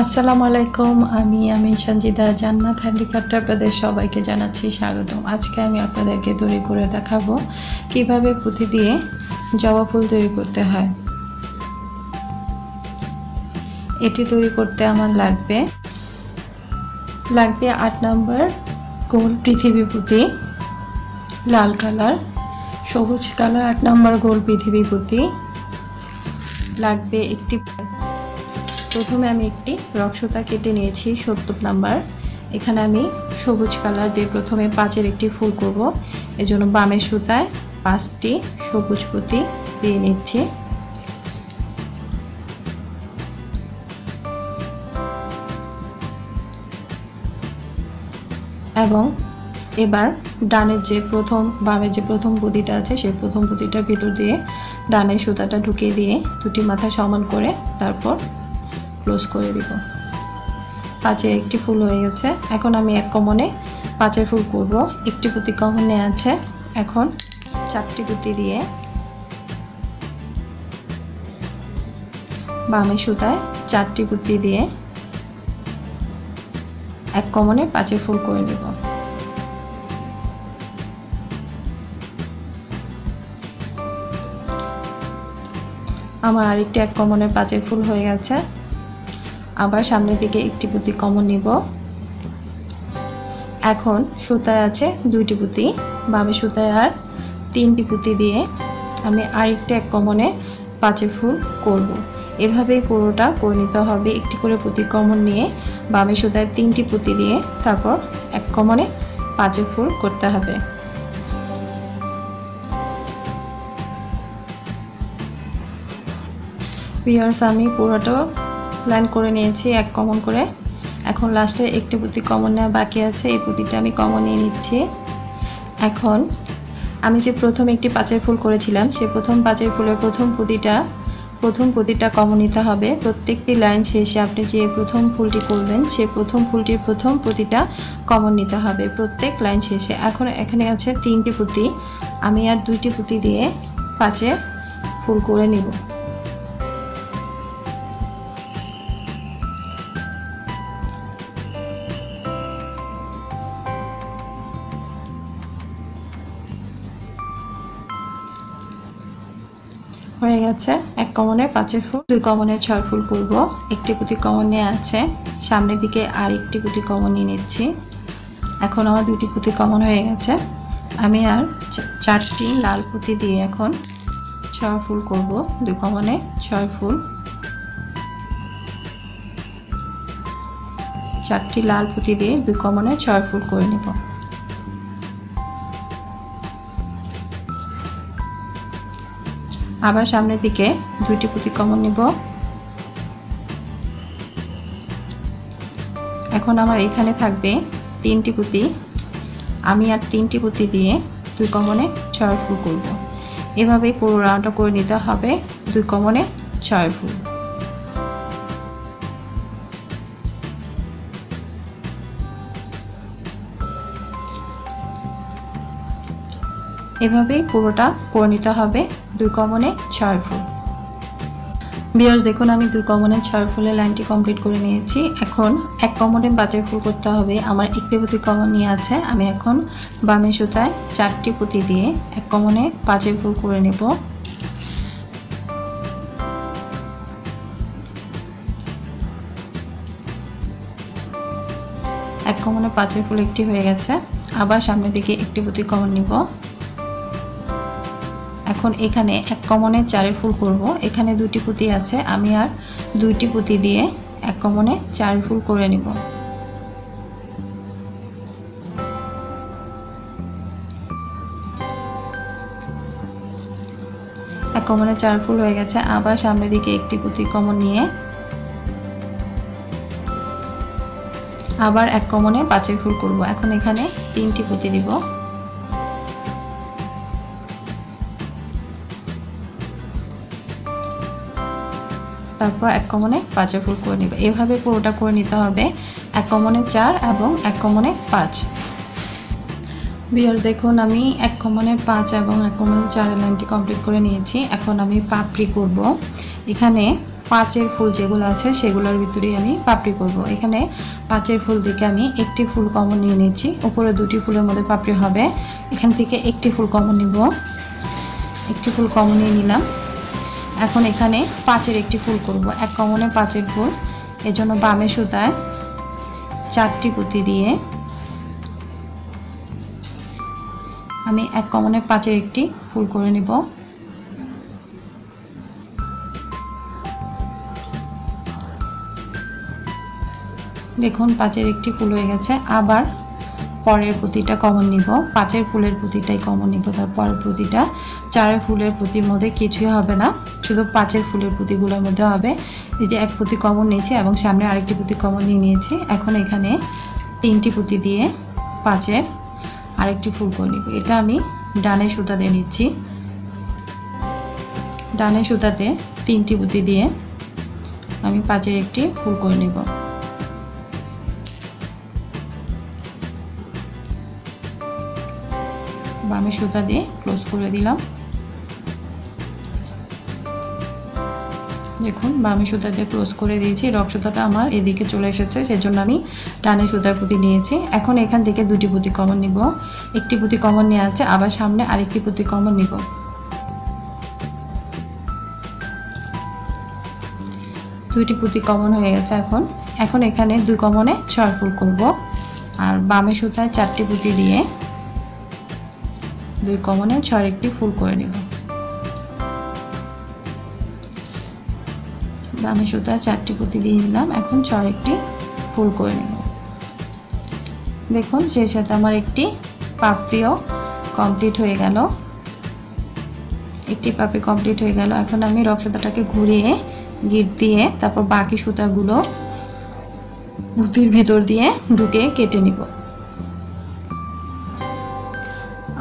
আসসালামু আলাইকুম, আমি আমি সঞ্জিদা জান্নাত হ্যান্ডিক্রাফট আপনাদের সবাইকে জানাচ্ছি স্বাগতম। আজকে আমি আপনাদেরকে তৈরি করে দেখাবো কীভাবে পুঁতি দিয়ে জবা ফুল তৈরি করতে হয়। এটি তৈরি করতে আমার লাগবে লাগবে আট নম্বর গোল পৃথিবী পুঁতি, লাল কালার, সবুজ কালার, আট নম্বর গোল পৃথিবী পুঁতি, লাগবে একটি প্রথমে আমি একটি রক্সতা কেটে নিয়েছি, সত্তর নাম্বার। এখানে আমি সবুজ কালার দিয়ে প্রথমে পাঁচের একটি ফুল করব। এজন্য বামের সুতায় পাঁচটি সবুজ পুঁতি দিয়ে নিচ্ছি। এবং এবার ডানের যে প্রথম, বামের যে প্রথম পুঁতিটা আছে, সেই প্রথম পুঁতিটার ভিতর দিয়ে ডানের সুতাটা ঢুকিয়ে দিয়ে দুটি মাথা সমান করে তারপর ক্লোজ করে দিব। পাঁচে একটি ফুল হয়ে গেছে। এখন আমি এক কমনে পাঁচের ফুল করব। একটি পুঁতি কমনে আছে। এখন চারটি পুঁতি দিয়ে বামে সুতায় চারটি পুঁতি দিয়ে এক কমনে পাঁচের ফুল করে নেব। আমার আরেকটি এক কমনের পাঁচের ফুল হয়ে গেছে। আবার সামনের দিকে একটি পুঁতি কমন নিব। এখন সুতায় আছে দুইটি পুঁতি বামে সুতায় আর তিনটি পুঁতি দিয়ে আমি আরেকটি এক কমনে পাঁচে ফুল করব। এভাবেই পুরোটা করে নিতে হবে। একটি করে পুঁতি কমন নিয়ে বামে সুতায় তিনটি পুঁতি দিয়ে তারপর এক কমনে পাঁচে ফুল করতে হবে। ভিওর্স আমি পুরোটা লাইন করে নিয়েছি, এক কমন করে। এখন লাস্টে একটি পুঁতি কমন নেওয়া বাকি আছে, এই পুঁতিটা আমি কমন নিয়ে নিচ্ছি। এখন আমি যে প্রথম একটি পাঁচের ফুল করেছিলাম সেই প্রথম পাঁচের ফুলের প্রথম পুঁতিটা প্রথম পুঁতিটা কমন নিতে হবে। প্রত্যেকটি লাইন শেষে আপনি যে প্রথম ফুলটি করবেন সেই প্রথম ফুলটির প্রথম পুঁতিটা কমন নিতে হবে, প্রত্যেক লাইন শেষে। এখন এখানে আছে তিনটি পুঁতি, আমি আর দুইটি পুঁতি দিয়ে পাঁচে ফুল করে নিব। গেছে এক কমনের পাঁচের ফুল। দুই কমনের ছয় ফুল করব। একটি পুঁতি কমন আছে। সামনের দিকে আর একটি পুঁতি কমন নিয়ে নিচ্ছি। এখন আমার দুটি পুঁতি কমন হয়ে গেছে। আমি আর চারটি লাল পুঁতি দিয়ে এখন ছয় ফুল করব। দুই কমনে ছয় ফুল। চারটি লাল পুঁতি দিয়ে দুই কমনে ছয় ফুল করে নেব। আবার সামনের দিকে দুইটি পুঁতি কমন নিব। এখন আমার এখানে থাকবে তিনটি পুঁতি আমি আর তিনটি পুঁতি দিয়ে দুই কমনে ছয় ফুল করব। এভাবেই পুরো রাউন্ডটা করে নিতে হবে দুই কমনে ছয় ফুল। এভাবেই পুরোটা করে নিতে হবে দুই কমনে ছয় ফুল। বিয়ার্স দেখুন, আমি দুই কমনে ছয় ফুলের লাইনটি কমপ্লিট করে নিয়েছি। এখন এক কমনে বাজের ফুল করতে হবে। আমার একটি পুঁতি কমন নিয়ে আছে। আমি এখন বামে সুতায় চারটি পুঁতি দিয়ে এক কমনে পাঁচের ফুল করে নেব। এক কমনে পাঁচের ফুল একটি হয়ে গেছে। আবার সামনের দিকে একটি পুঁতি কমন নিব। এখন এখানে এক কমনে চারে ফুল করব। এখানে দুটি পুঁতি আছে, আমি আর দুইটি পুঁতি দিয়ে এক কমনে চার ফুল করে নিব। এক কমনে চার ফুল হয়ে গেছে। আবার সামনের দিকে একটি পুঁতি কমন নিয়ে আবার এক কমনে পাঁচের ফুল করব। এখন এখানে তিনটি পুঁতি দিব। তারপর এক কমনে পাঁচে ফুল করে নিবে। এভাবে পুরোটা করে নিতে হবে এক কমনে চার এবং এক কমনে পাঁচ। বিয়ার্স দেখুন, আমি এক কমনে পাঁচ এবং এক কমনে চারের লাইনটি কমপ্লিট করে নিয়েছি। এখন আমি পাপড়ি করব। এখানে পাঁচের ফুল যেগুলো আছে, সেগুলোর ভিতরেই আমি পাপড়ি করব। এখানে পাঁচের ফুল থেকে আমি একটি ফুল কমন নিয়ে নিচ্ছি উপরে দুটি ফুলের মধ্যে পাপড়ি হবে। এখান থেকে একটি ফুল কমন নিব। একটি ফুল কমন নিয়ে নিলাম। এখন এখানে পাঁচের একটি ফুল করব। এক কমনে পাঁচের ফুল। এজন্য বামে সুতায় চারটি পুঁতি দিয়ে আমি এক কমনে পাঁচের একটি ফুল করে নেব। দেখুন, পাঁচের একটি ফুল হয়ে গেছে। আবার পরের প্রতিটা কমন নিব, পাঁচের ফুলের প্রতিটাই কমন নিব তারপরের প্রতিটা চারের ফুলের প্রতির মধ্যে কিছুই হবে না, শুধু পাঁচের ফুলের পুঁতিগুলোর মধ্যে হবে। এই যে এক পুঁতি কমন নিয়েছি এবং সামনে আরেকটি পুঁতি কমন নিয়ে নিয়েছি, এখন এখানে তিনটি পুঁতি দিয়ে পাঁচের আরেকটি ফুল করে নিব। এটা আমি ডানে সুতা দিয়ে নিচ্ছি। ডানে সুতাতে তিনটি পুঁতি দিয়ে আমি পাঁচের একটি ফুল করে নিব। বামে সুতা দিয়ে ক্লোজ করে দিলাম। দেখুন বামে সুতা দিয়ে ক্লোজ করে দিয়েছি। রক সুতাটা আমার এদিকে চলে এসেছে, সেজন্য আমি টানে সুতার পুঁতি নিয়েছি। এখন এখান থেকে দুটি পুঁতি কমন নিব। একটি পুঁতি কমন নিয়ে আছে, আবার সামনে আরেকটি পুঁতি কমন নিব। দুইটি পুঁতি কমন হয়ে গেছে এখন। এখন এখানে দুই কমনে ছয় ফুল করব। আর বামে সুতায় চারটি পুঁতি দিয়ে দুই কমনে ছয় একটি ফুল করে নিব। বামে সুতা চারটি পুঁতি দিয়ে নিলাম, এখন ছয় একটি ফুল করে নেব। দেখুন, সেই সাথে আমার একটি পাপড়িও কমপ্লিট হয়ে গেল। একটি পাপড়ি কমপ্লিট হয়ে গেল। এখন আমি রক সুতাটাকে ঘুরিয়ে গিট দিয়ে তারপর বাকি সুতাগুলো পুঁতির ভেতর দিয়ে ঢুকে কেটে নিব।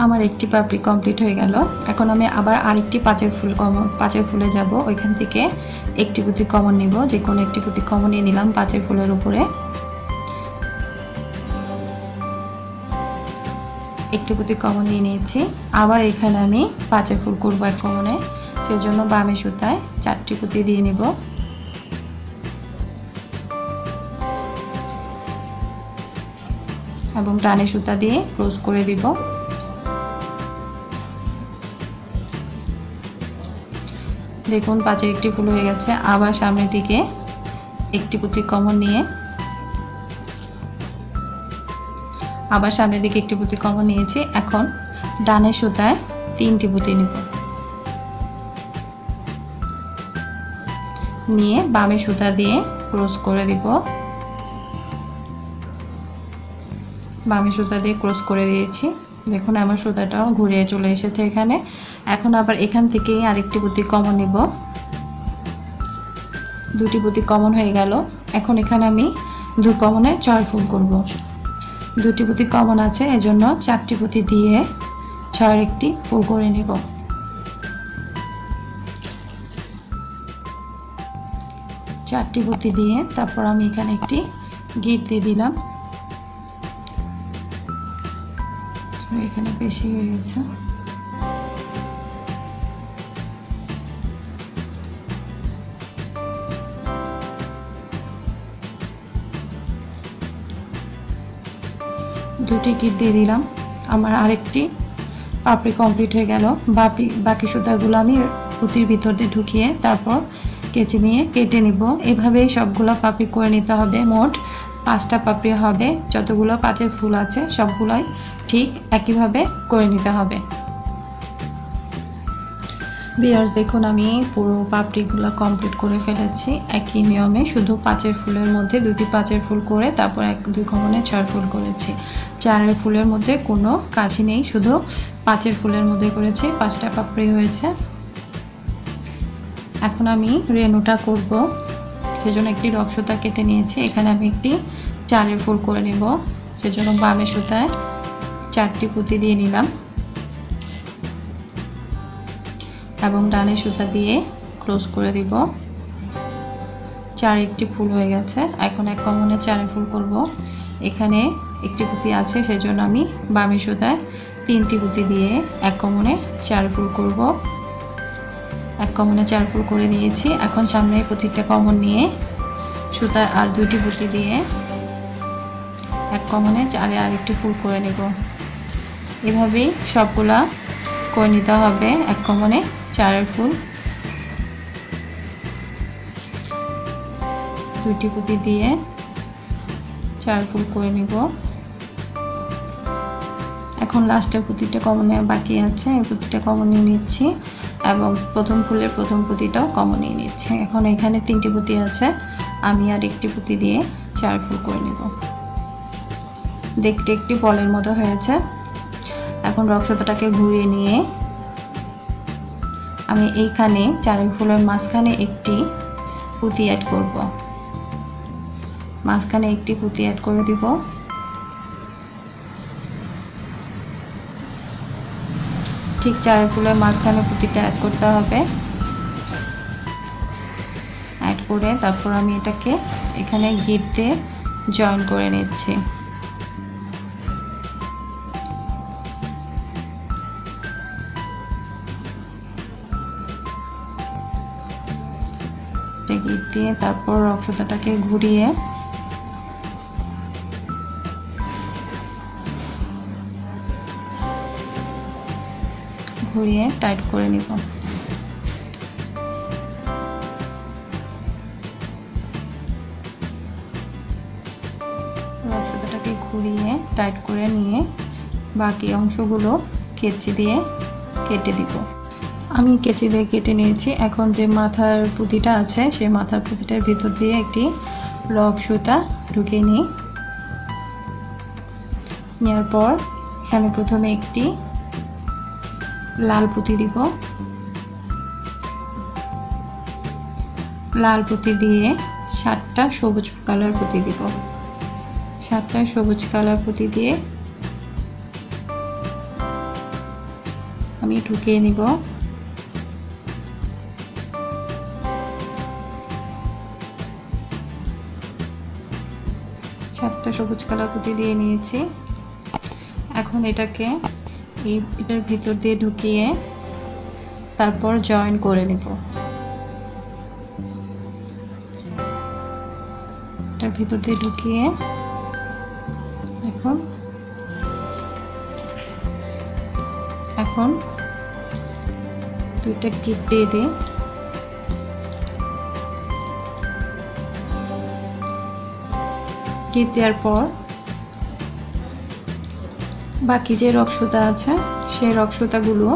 আমার একটি পাপড়ি কমপ্লিট হয়ে গেল। এখন আমি আবার আরেকটি পাঁচের ফুল কমন পাঁচের ফুলে যাব। ওইখান থেকে একটি পুঁতি কমন নিব। যে কোনো একটি পুঁতি কমন নিয়ে নিলাম পাঁচের ফুলের উপরে। একটি পুঁতি কমন নিয়ে নিয়েছি। আবার এখানে আমি পাঁচের ফুল করব এক কমনে সেজন্য বামে সুতায় চারটি পুঁতি দিয়ে নিব। এবং ডানে সুতা দিয়ে ক্লোজ করে দিব। দেখুন, পাঁচের একটি ফুল হয়ে গেছে। আবার সামনের দিকে একটি পুঁতি কমন নিয়ে, আবার সামনের দিকে একটি পুঁতি কমন নিয়েছি। এখন ডানের সুতায় তিনটি পুঁতি নিব। নিয়ে বামে সুতা দিয়ে ক্রস করে দিব। বামে সুতা দিয়ে ক্রস করে দিয়েছি। দেখুন, আমার সুতাটাও ঘুরিয়ে চলে এসেছে এখানে। এখন আবার এখান থেকেই আরেকটি পুঁতি কমন নিব। দুটি পুঁতি কমন হয়ে গেল। এখন এখানে আমি দু কমনে ছয় ফুল করব। দুটি পুঁতি কমন আছে, এজন্য চারটি পুঁতি দিয়ে ছয়ের একটি ফুল করে নেব। চারটি পুঁতি দিয়ে তারপর আমি এখানে একটি গিট দিয়ে দিলাম। এখানে বেশি হয়ে গেছে। দুটি কিট দিয়ে দিলাম। আমার আরেকটি পাপড়ি কমপ্লিট হয়ে গেল। বাকি বাকি সুতাগুলো আমি পুঁতির ভিতর দিয়ে ঢুকিয়ে তারপর কেচে নিয়ে কেটে নিব। এভাবেই সবগুলো পাপড়ি করে নিতে হবে। মোট পাঁচটা পাপড়ি হবে। যতগুলো পাঁচের ফুল আছে, সবগুলোই ঠিক একইভাবে করে নিতে হবে। বিয়ার্স, দেখুন, আমি পুরো পাপড়িগুলো কমপ্লিট করে ফেলেছি। একই নিয়মে শুধু পাঁচের ফুলের মধ্যে দুটি পাঁচের ফুল করে তারপর এক, দুই কমনে চার ফুল করেছি। চারের ফুলের মধ্যে কোনো কাছি নেই, শুধু পাঁচের ফুলের মধ্যে করেছি, পাঁচটা পাপড়ি হয়েছে। এখন আমি রেনুটা করব। সেজন্য একটি রক সুতা কেটে নিয়েছি। এখানে আমি একটি চারের ফুল করে নেব। সেজন্য বামে সুতায় চারটি পুঁতি দিয়ে নিলাম। এবং ডানে সুতা দিয়ে ক্লোজ করে দিব। চার একটি ফুল হয়ে গেছে। এখন এক কমনে চারে ফুল করব। এখানে একটি পুঁতি আছে, সেজন্য আমি বামে সুতায় তিনটি পুঁতি দিয়ে এক কমনে চার ফুল করব। এক কমনে চার ফুল করে নিয়েছি। এখন সামনে প্রতিটা কমন নিয়ে সুতা আর দুইটি পুঁতি দিয়ে এক কমনে চারে আরেকটি ফুল করে নেব। এভাবেই সবগুলা করে নিতে হবে। এক কমনে চারের ফুল। দুইটি পুঁতি দিয়ে চার ফুল করে নিব। এখন লাস্টের পুঁতিটা কমনে বাকি আছে। এই পুঁতিটা কমন নিচ্ছি এবং প্রথম ফুলের প্রথম পুঁতিটাও কমন নিচ্ছি। এখন এখানে তিনটি পুঁতি আছে। আমি আর একটি পুঁতি দিয়ে চার ফুল করে নিব। দেখতে একটি বলের মতো হয়েছে। এখন রক্তটাকে ঘুরিয়ে নিয়ে আমি এইখানে চারের ফুলের মাঝখানে একটি পুঁতি অ্যাড করব। মাঝখানে একটি পুঁতি অ্যাড করে দিব। ঠিক চারের ফুলের মাঝখানে পুঁতিটা অ্যাড করতে হবে। অ্যাড করে তারপর আমি এটাকে এখানে গিট দিয়ে জয়েন করে নিচ্ছি। গিট দিয়ে তারপর রক্তটাকে ঘুরিয়ে ঘুরিয়ে টাইট করে নিব। রক্তটাকে ঘুরিয়ে টাইট করে নিয়ে বাকি অংশগুলো কেচি দিয়ে কেটে দিব। আমি কেচি দিয়ে কেটে নিয়েছি। এখন যে মাথার পুঁতিটা আছে, সেই মাথার পুঁতিটার ভিতর দিয়ে একটি লক সুতা ঢুকিয়ে নিই। নেওয়ার পর এখানে প্রথমে একটি লাল পুঁতি দিব। লাল পুঁতি দিয়ে সাতটা সবুজ কালার পুঁতি দিব। সাতটা সবুজ কালার পুঁতি দিয়ে আমি ঢুকিয়ে নিব। সাতটা সবুজ কালার পুঁতি দিয়ে নিয়েছি। এখন এটাকে এই এটার ভিতর দিয়ে ঢুকিয়ে তারপর জয়েন করে নেব। এটার ভিতর দিয়ে ঢুকিয়ে এখন এখন দুইটা কিট দিয়ে দিই। কিট দেওয়ার পর বাকি যে রক্সুতা আছে, সেই রক্সুতাগুলো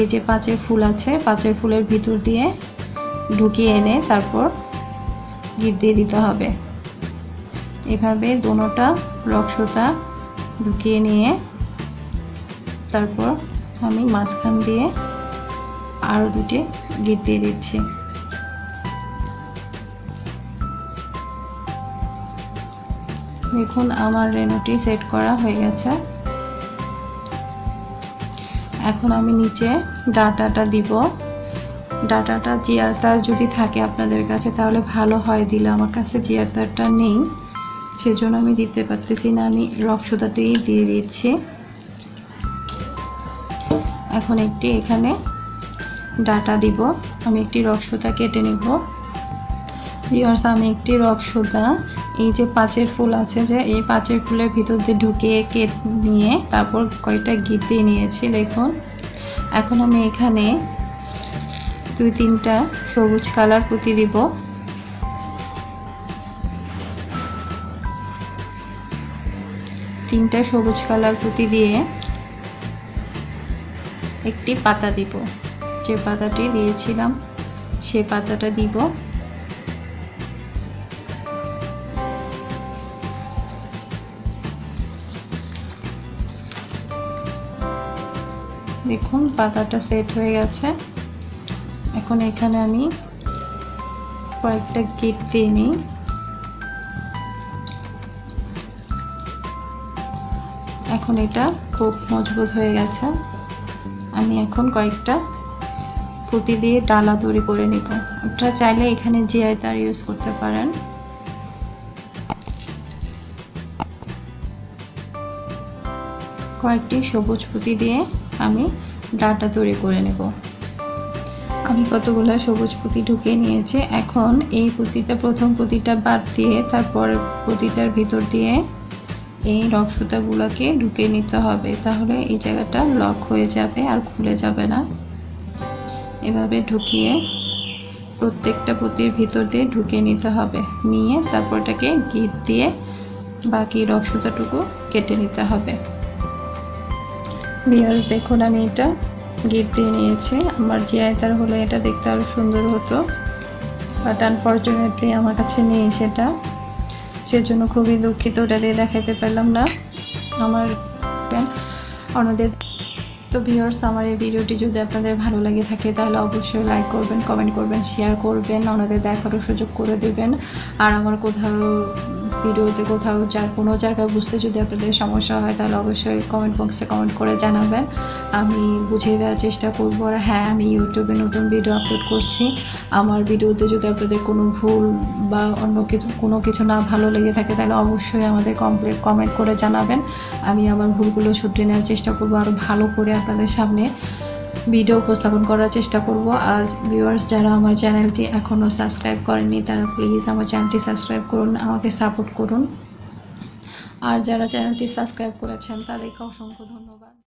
এই যে পাঁচের ফুল আছে, পাঁচের ফুলের ভিতর দিয়ে ঢুকিয়ে এনে তারপর গিট দিয়ে দিতে হবে। এভাবে দোনোটা রক্সুতা ঢুকিয়ে নিয়ে তারপর আমি মাঝখান দিয়ে আরও দুটি গিট দিয়ে দিচ্ছি। দেখুন, আমার রেনুটি সেট করা হয়ে গেছে। এখন আমি নিচে ডাটাটা দিব। ডাটাটা জিয়াতার যদি থাকে আপনাদের কাছে, তাহলে ভালো হয় দিলে। আমার কাছে জিয়াতারটা নেই, সেজন্য আমি দিতে পারতেছি না। আমি রক্সদাতেই দিয়ে দিচ্ছি। এখন একটি এখানে ডাটা দিব। আমি একটি রক্সতা কেটে নেব। ভিওর্স আমি একটি রক্সতা এই যে পাঁচের ফুল আছে যে, এই পাঁচের ফুলের ভিতর দিয়ে ঢুকিয়ে কেট নিয়ে তারপর কয়টা গিট দিয়ে নিয়েছি, দেখুন। এখন আমি এখানে দুই, তিনটা সবুজ কালার পুঁতি দিব। তিনটা সবুজ কালার পুঁতি দিয়ে একটি পাতা দিব। যে পাতাটি দিয়েছিলাম, সে পাতাটা দিব। দেখুন, পাতাটা সেট হয়ে গেছে। এখন এখানে আমি কয়েকটা গিট দিয়ে নিই। এখন এটা খুব মজবুত হয়ে গেছে। আমি এখন কয়েকটা পুঁতি দিয়ে ডালা তৈরি করে নিব। আপনারা চাইলে এখানে জিআই তার ইউজ করতে পারেন। কয়েকটি সবুজ পুঁতি দিয়ে আমি ডাটা তৈরি করে নেব। আমি কতগুলো সবুজ পুঁতি ঢুকিয়ে নিয়েছি। এখন এই পুঁতিটা, প্রথম পুঁতিটা বাদ দিয়ে তারপর পুঁতিটার ভিতর দিয়ে এই রক সুতাগুলোকে ঢুকিয়ে নিতে হবে। তাহলে এই জায়গাটা লক হয়ে যাবে আর খুলে যাবে না। এভাবে ঢুকিয়ে প্রত্যেকটা পুঁতির ভিতর দিয়ে ঢুকিয়ে নিতে হবে। নিয়ে তারপর এটাকে গিট দিয়ে বাকি রক সুতাটুকু কেটে নিতে হবে। বিয়ার্স, দেখুন, আমি এটা গিট দিয়ে নিয়েছি। আমার জিআই তার হলে এটা দেখতে আরও সুন্দর হতো। বাট আনফর্চুনেটলি আমার কাছে নেই সেটা। সেজন্য খুবই দুঃখিত, ওটা দিয়ে দেখাতে পারলাম না। আমার অন্যদের। তো ভিউয়ার্স আমার এই ভিডিওটি যদি আপনাদের ভালো লাগে থাকে, তাহলে অবশ্যই লাইক করবেন কমেন্ট করবেন শেয়ার করবেন, অন্যদের দেখারও সুযোগ করে দেবেন। আর আমার কোথাও ভিডিওতে কোথাও যা, কোনো জায়গায় বুঝতে যদি আপনাদের সমস্যা হয়, তাহলে অবশ্যই কমেন্ট বক্সে কমেন্ট করে জানাবেন। আমি বুঝিয়ে দেওয়ার চেষ্টা করব। আর হ্যাঁ আমি ইউটিউবে নতুন ভিডিও আপলোড করছি। আমার ভিডিওতে যদি আপনাদের কোনো ভুল বা অন্য কিছু, কোনো কিছু না ভালো লেগে থাকে, তাহলে অবশ্যই আমাদের কমপ্লিট কমেন্ট করে জানাবেন। আমি আমার ভুলগুলো শুধরে নেওয়ার চেষ্টা করব আরও ভালো করে আপনাদের সামনে। ভিডিও উপস্থাপন করার চেষ্টা করব। আর ভিউয়ার্স যারা আমার চ্যানেলটি এখনও সাবস্ক্রাইব করেনি তারা প্লিজ আমার চ্যানেলটি সাবস্ক্রাইব করুন, আমাকে সাপোর্ট করুন। আর যারা চ্যানেলটি সাবস্ক্রাইব করেছেন, তাদেরকে অসংখ্য ধন্যবাদ।